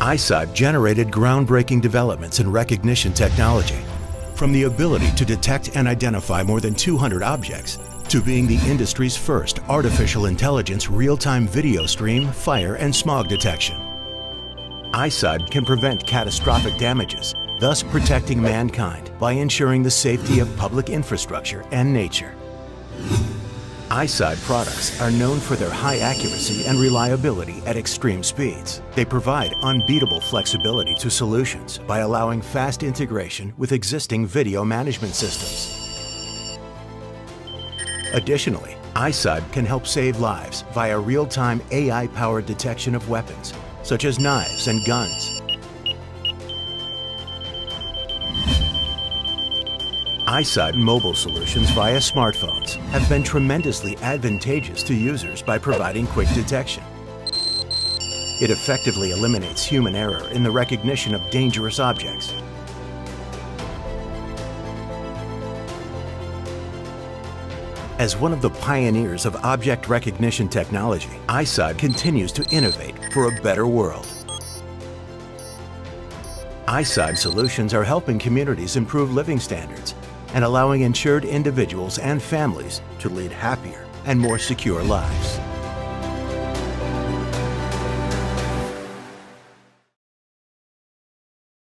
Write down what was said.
ISOD generated groundbreaking developments in recognition technology, from the ability to detect and identify more than 200 objects to being the industry's first artificial intelligence real-time video stream, fire, and smoke detection. ISOD can prevent catastrophic damages, thus protecting mankind by ensuring the safety of public infrastructure and nature. ISOD products are known for their high accuracy and reliability at extreme speeds. They provide unbeatable flexibility to solutions by allowing fast integration with existing video management systems. Additionally, ISOD can help save lives via real-time AI-powered detection of weapons, such as knives and guns. ISOD mobile solutions via smartphones have been tremendously advantageous to users by providing quick detection. It effectively eliminates human error in the recognition of dangerous objects As one of the pioneers of object recognition technology, ISOD continues to innovate for a better world. ISOD solutions are helping communities improve living standards and allowing insured individuals and families to lead happier and more secure lives.